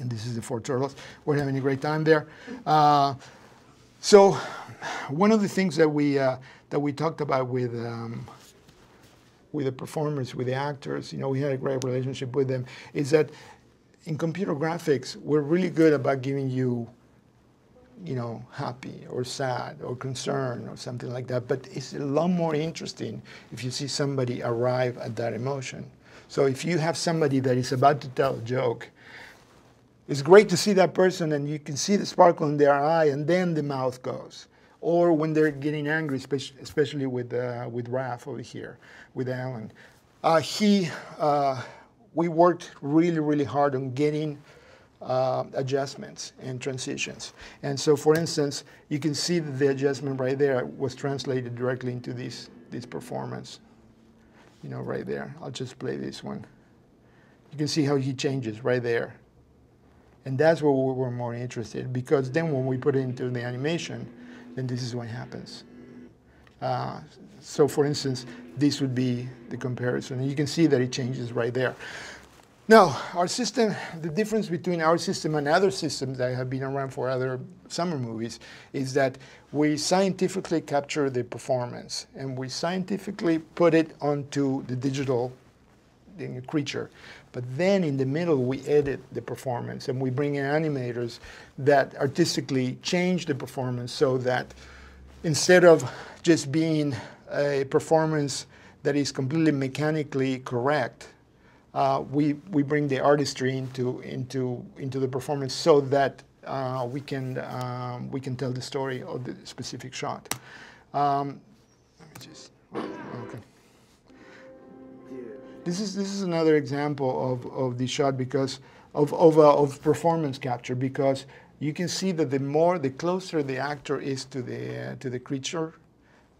And this is the four turtles. We're having a great time there. Uh, so one of the things that we uh, that we talked about with um, with the performers, with the actors, you know, we had a great relationship with them, is that in computer graphics, we're really good about giving you, you know, happy or sad or concerned or something like that. But it's a lot more interesting if you see somebody arrive at that emotion. So if you have somebody that is about to tell a joke, it's great to see that person and you can see the sparkle in their eye and then the mouth goes. Or when they're getting angry, especially with, uh, with Raph over here, with Alan. Uh, he, uh, we worked really, really hard on getting uh, adjustments and transitions. And so, for instance, you can see that the adjustment right there was translated directly into this, this performance. You know, right there. I'll just play this one. You can see how he changes right there. And that's what we were more interested because then when we put it into the animation, then this is what happens. Uh, so for instance, this would be the comparison. And you can see that it changes right there. Now, our system, the difference between our system and other systems that have been around for other summer movies is that we scientifically capture the performance and we scientifically put it onto the digital creature. But then in the middle, we edit the performance and we bring in animators that artistically change the performance so that instead of just being a performance that is completely mechanically correct, uh, we, we bring the artistry into, into, into the performance so that uh, we, can, um, we can tell the story of the specific shot. Um, let me just, This is, this is another example of, of the shot because of, of, uh, of performance capture because you can see that the more, the closer the actor is to the, uh, to the creature,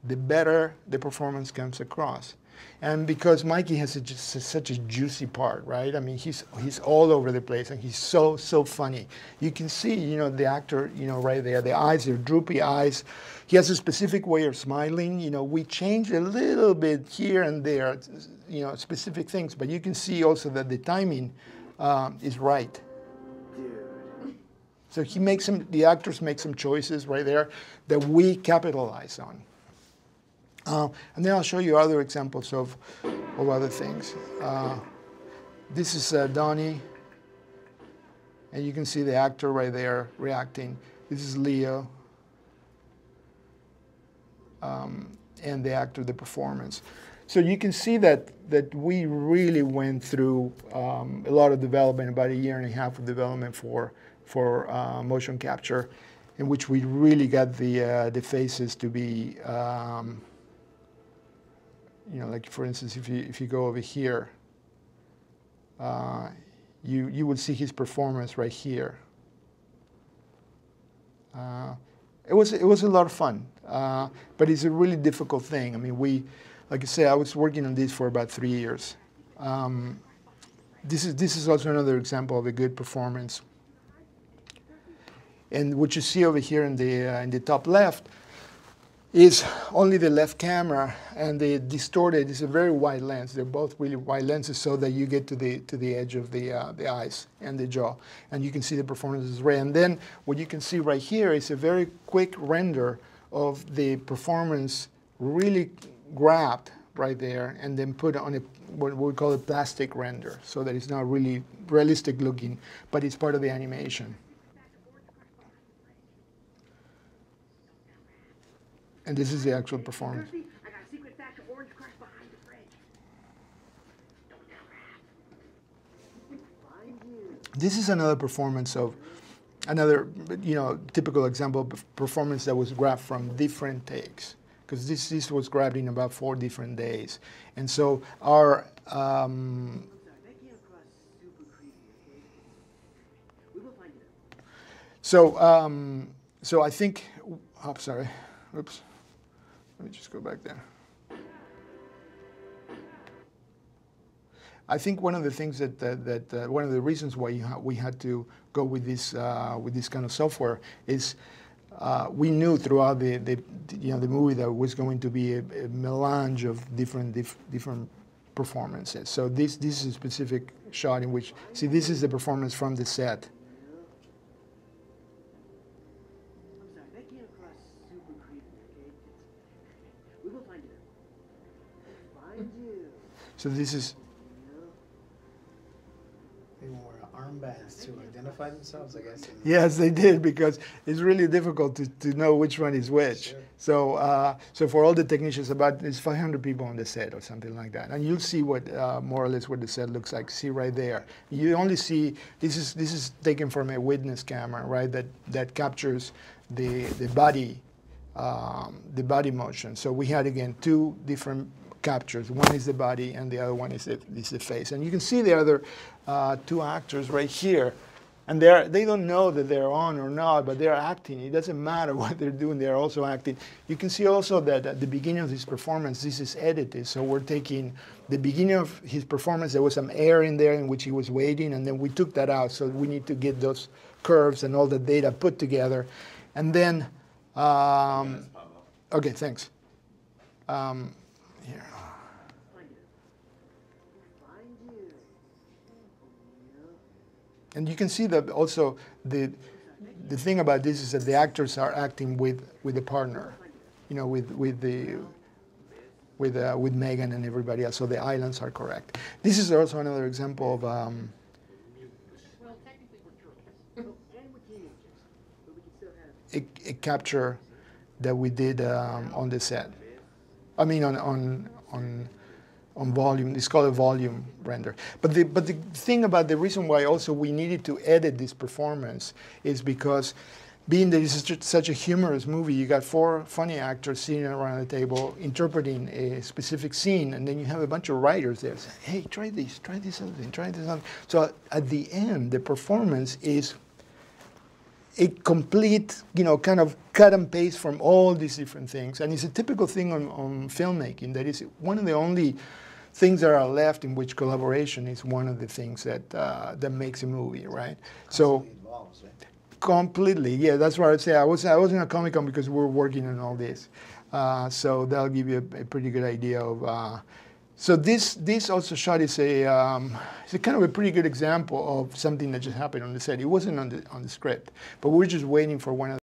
the better the performance comes across. And because Mikey has a, just a, such a juicy part, right? I mean, he's he's all over the place, and he's so so funny. You can see, you know, the actor, you know, right there. The eyes, are droopy eyes. He has a specific way of smiling. You know, we change a little bit here and there, you know, specific things, but you can see also that the timing um, is right. So he makes some, the actors make some choices right there that we capitalize on. Uh, and then I'll show you other examples of, of other things. Uh, this is uh, Donnie, and you can see the actor right there reacting. This is Leo, um, and the actor, the performance. So you can see that, that we really went through um, a lot of development, about a year and a half of development for, for uh, motion capture, in which we really got the, uh, the faces to be um, you know, like for instance, if you if you go over here, uh, you you would see his performance right here. Uh, it was it was a lot of fun, uh, but it's a really difficult thing. I mean, we, like I say, I was working on this for about three years. Um, this is this is also another example of a good performance. And what you see over here in the uh, in the top left is only the left camera and the distorted is a very wide lens. They're both really wide lenses so that you get to the to the edge of the uh, the eyes and the jaw, and you can see the performance is right. And then what you can see right here is a very quick render of the performance really grabbed right there and then put on a what we call a plastic render, so that it's not really realistic looking, but it's part of the animation. And this is the actual performance. This is another performance of another, you know, typical example of performance that was grabbed from different takes because this, this was grabbed in about four different days. And so our um, so um, so I think, oh, sorry, oops. Let me just go back there. I think one of the things that that, uh, one of the reasons why we had to go with this uh, with this kind of software is uh, we knew throughout the, the, you know the movie that it was going to be a, a melange of different dif different performances. So this this is a specific shot in which see this is the performance from the set So this is People wear armbands to identify themselves, I guess. Yes, they did because it's really difficult to, to know which one is which. Sure. So, uh, so for all the technicians, about there's 500 people on the set or something like that, and you'll see what uh, more or less what the set looks like. See right there. You only see this is this is taken from a witness camera, right? That that captures the the body um, the body motion. So we had again two different captures. One is the body, and the other one is the, is the face. And you can see the other uh, two actors right here. And they're, they don't know that they're on or not, but they're acting. It doesn't matter what they're doing, they're also acting. You can see also that at the beginning of his performance, this is edited. So we're taking the beginning of his performance, there was some air in there in which he was waiting, and then we took that out. So we need to get those curves and all the data put together. And then, um, okay, thanks. Um, here. And you can see that also the the thing about this is that the actors are acting with with the partner, you know, with with the with uh, with Megan and everybody else. So the eyelines are correct. This is also another example of. Um, a, a capture that we did um, on the set. I mean, on on on on volume. It's called a volume render. But the but the thing about the reason why also we needed to edit this performance is because. Being that it's such- a humorous movie, you got four funny actors sitting around the table interpreting a specific scene, and then you have a bunch of writers there saying, "Hey, try this, try this other thing, try this other." So at the end, the performance is a complete, you know, kind of cut and paste from all these different things. And it's a typical thing on, on filmmaking that is one of the only things that are left in which collaboration is one of the things that uh, that makes a movie, right? So involves, right? completely, yeah, that's what I'd say. I was I was in a Comic Con because we are working on all this, uh, so that'll give you a, a pretty good idea of. Uh, so this this also shot is a um, it's a kind of a pretty good example of something that just happened on the set. It wasn't on the on the script, but we we're just waiting for one of